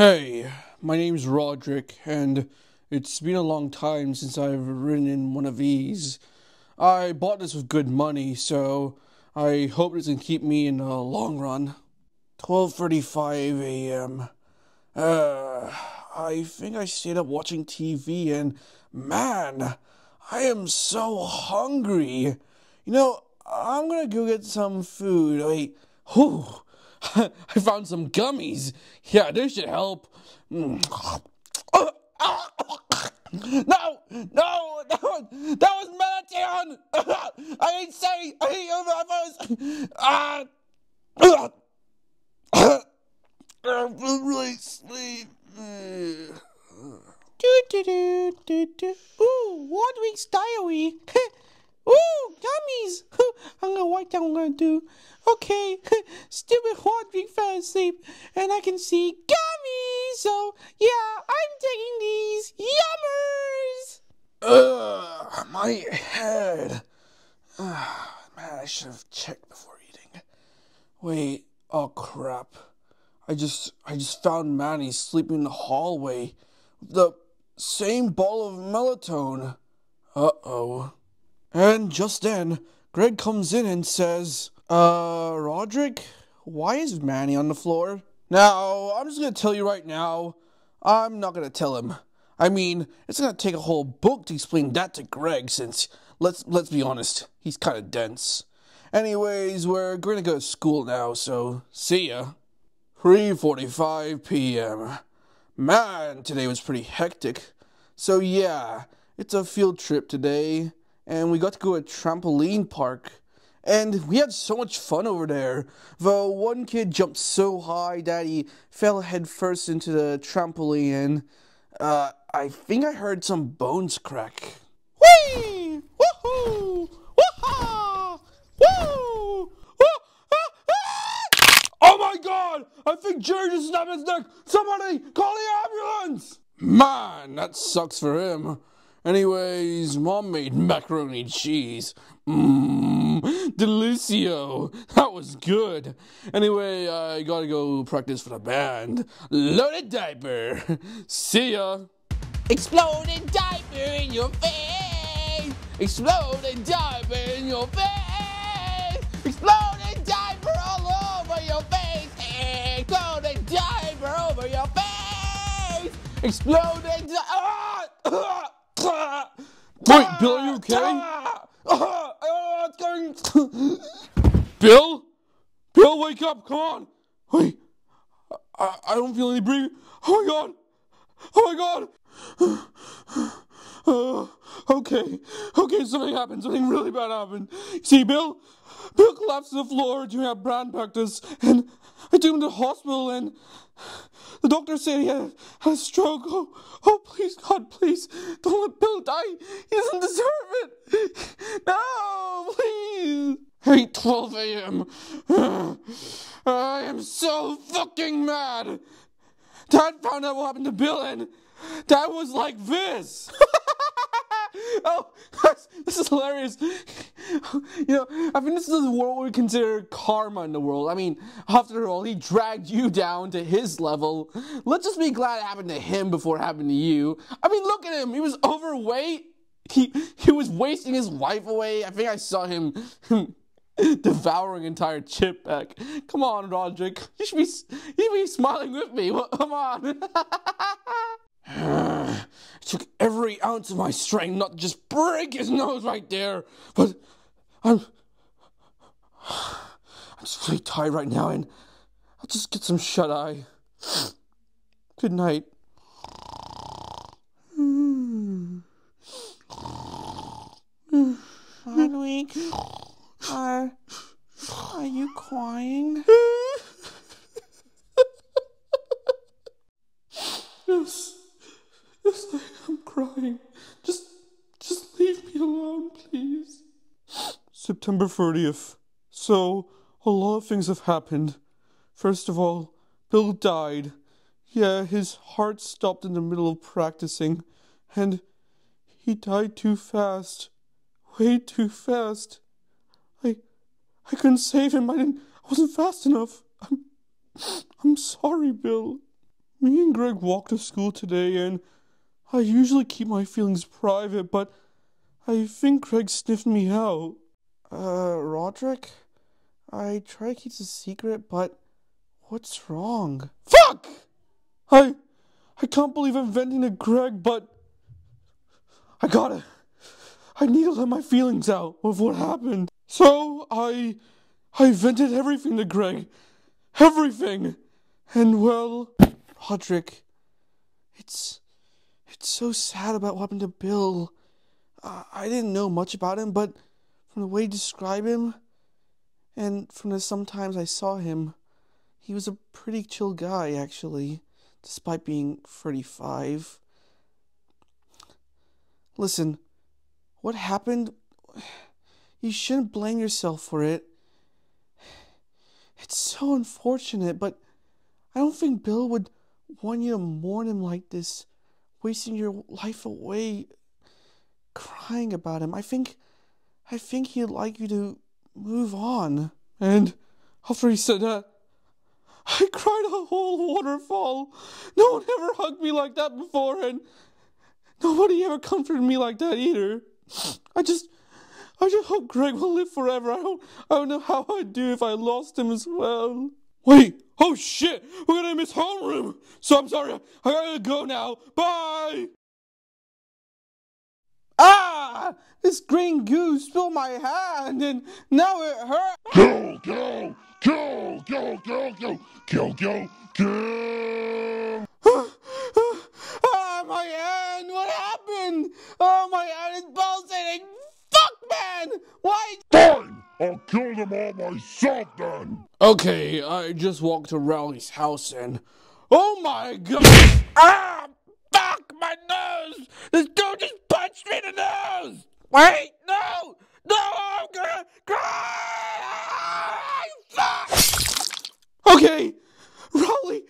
Hey, my name's Rodrick, and it's been a long time since I've ridden in one of these. I bought this with good money, so I hope it's gonna keep me in the long run. 12:35 a.m. Uh, I think I stayed up watching TV, and man, I am so hungry. You know, I'm gonna go get some food. Wait, whew. I found some gummies. Yeah, this should help. No, no, that was, that was melatonin. I ain't say, I ain't Ah, I'm really sleep. Do do do do do. Ooh, week's diary. Ooh, gummies. I don't know what I'm gonna do. Okay, stupid Rodrick fell asleep, and I can see gummies. So yeah, I'm taking these yummers. Ugh, my head. Man, I should have checked before eating. Wait, oh crap. I just I just found Manny sleeping in the hallway. The same ball of melatonin. Uh-oh. And just then, Greg comes in and says, Uh, Rodrick, why is Manny on the floor? Now, I'm just gonna tell you right now, I'm not gonna tell him. I mean, it's gonna take a whole book to explain that to Greg since let's let's be honest, he's kinda dense. Anyways, we're gonna go to school now, so see ya. 3:45 p.m. Man, today was pretty hectic. So yeah, it's a field trip today, and we got to go to a trampoline park. And we had so much fun over there. The one kid jumped so high that he fell headfirst into the trampoline, and uh, I think I heard some bones crack. Whee! Woohoo! Wooha! Woo! Oh my god! I think Jerry just snapped his neck! Somebody call the ambulance! Man, that sucks for him. Anyways, mom made macaroni and cheese. Mmm, delicio. That was good. Anyway, I gotta go practice for the band. Löded Diper. See ya. Exploding diaper in your face! Exploding diaper in your face! Exploding diaper all over your face! Exploding diaper over your face! Exploding di- ah! Wait, Bill, are you okay? Oh, going. Bill? Bill, wake up! Come on! Wait, I, I don't feel any breathing. Oh my god! Oh my god! Uh, okay, okay, something happened. Something really bad happened. See, Bill? Bill collapsed to the floor during our brand practice, and I took him to the hospital, and the doctor said he had, had a stroke. Oh, oh, please, God, please, don't let Bill die. He doesn't deserve it. No, please. 8:12 a.m. I am so fucking mad. Dad found out what happened to Bill, and Dad was like this. oh, this is hilarious. You know, I mean, this is what we consider karma in the world. I mean, after all, he dragged you down to his level. Let's just be glad it happened to him before it happened to you. I mean, look at him. He was overweight. He he was wasting his life away. I think I saw him. devouring entire chip pack. Come on, Rodrick. You should be, you should be smiling with me. Come on. it took every ounce of my strength not to just break his nose right there. But I'm. I'm just really tired right now, and I'll just get some shut eye. Good night. Rodrick, are, are you crying? Yes. Yes, I am crying. Just just leave me alone, please. September 30th. So, a lot of things have happened. First of all, Bill died. Yeah, his heart stopped in the middle of practicing, and he died too fast. Way too fast. I I couldn't save him. I didn't I wasn't fast enough. I'm I'm sorry, Bill. Me and Greg walked to school today, and I usually keep my feelings private, but I think Greg sniffed me out. Uh, Rodrick? I try to keep this a secret, but what's wrong? Fuck! I I can't believe I'm venting to Greg, but I gotta. I need to let my feelings out of what happened. So I I vented everything to Greg. Everything. And well, Rodrick, it's it's so sad about what happened to Bill. Uh, I didn't know much about him, but from the way you describe him, and from the sometimes I saw him, he was a pretty chill guy, actually, despite being 35. Listen, what happened? You shouldn't blame yourself for it. It's so unfortunate, but I don't think Bill would want you to mourn him like this, wasting your life away crying about him. I think I think he'd like you to move on. And after he said that, I cried a whole waterfall. No one ever hugged me like that before, and nobody ever comforted me like that either. I just I just hope Greg will live forever. I don't I don't know how I'd do if I lost him as well. Wait, oh shit, we're gonna miss homeroom. So I'm sorry, I gotta go now. Bye. Ah! This green goo spilled my hand, and now it hurts. Kill, kill, kill, kill, kill, kill, kill, kill, kill. ah, my hand! What happened? Oh, my hand is pulsating. Fuck, man! Why? Fine, I'll kill them all myself then. Okay, I just walked to Rowley's house and. Oh my god! ah! Fuck my nose! This dude just me in the nose! Wait, no! No, I'm gonna cry! Fuck! Okay, Rowley!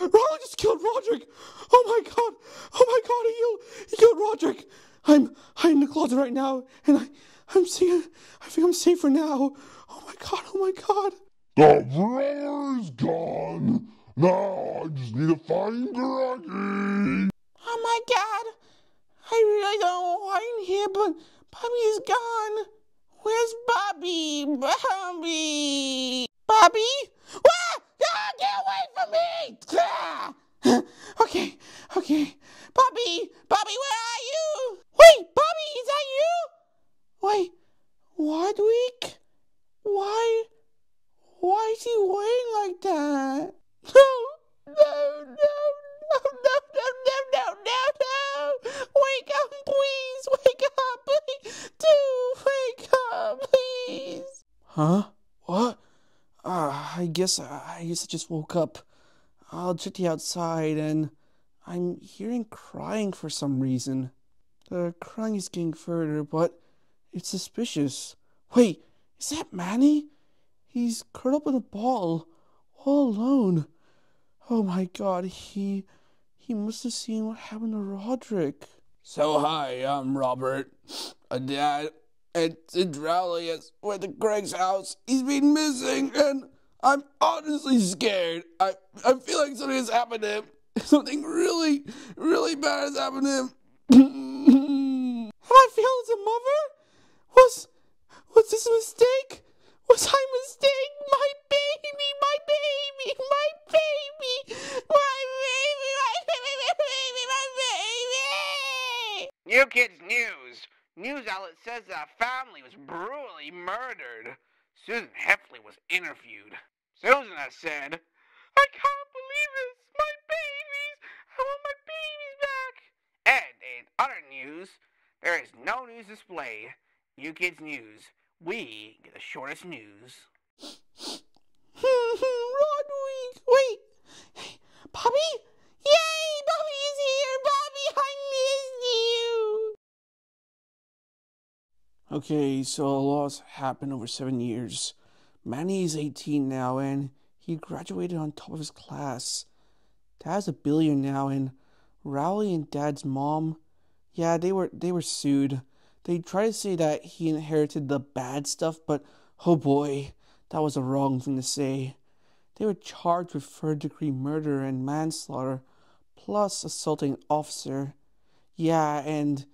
Rowley just killed Rodrick! Oh my god! Oh my god, he killed, he killed Rodrick! I'm I'm in the closet right now, and I I'm seeing I think I'm safer now. Oh my god! Oh my god! The roller is gone. Now I just need to find Greggy. Oh my god! I really don't know why I'm here, but Bobby is gone. Where's Bobby? Bobby! Bobby? Ah! Ah, get away from me! Ah! Okay, okay. Bobby! Bobby, where are you? Wait, Bobby, is that you? Wait, Wadwick? Huh? What? Ah, I guess I guess I just woke up. I'll check the outside, and I'm hearing crying for some reason. The crying is getting further, but it's suspicious. Wait, is that Manny? He's curled up in a ball, all alone. Oh my god, he he must have seen what happened to Rodrick. So hi, I'm Robert. A dad and Sid Rowley is to Greg's house. He's been missing, and I'm honestly scared. I I feel like something has happened to him. Something really, really bad has happened to him. Have I failed as a mother? Was this a mistake? Was I a mistake? My baby, my baby, my baby, my baby, my baby, my baby, my baby. New Kids News. News outlet says that a family was brutally murdered. Susan Heffley was interviewed. Susan has said, I can't believe this. My babies. I want my babies back. And in other news, there is no news display. You Kids News. We get the shortest news. Rodrick! Wait! Hey, Bobby? Yay! Bobby is here! Bobby, I missed you! Okay, so a loss happened over seven years. Manny is 18 now, and he graduated on top of his class. Dad's a billionaire now, and Rowley and Dad's mom, yeah, they were they were sued. They tried to say that he inherited the bad stuff, but oh boy, that was a wrong thing to say. They were charged with third degree murder and manslaughter, plus assaulting an officer. Yeah, and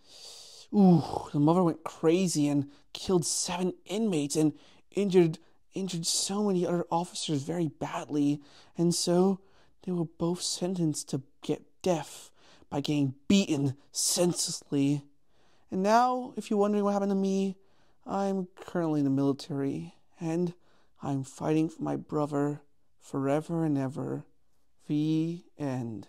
ooh, the mother went crazy and killed seven inmates and injured injured so many other officers very badly, and so they were both sentenced to get death by getting beaten senselessly. And now, if you're wondering what happened to me, I'm currently in the military, and I'm fighting for my brother forever and ever. The end.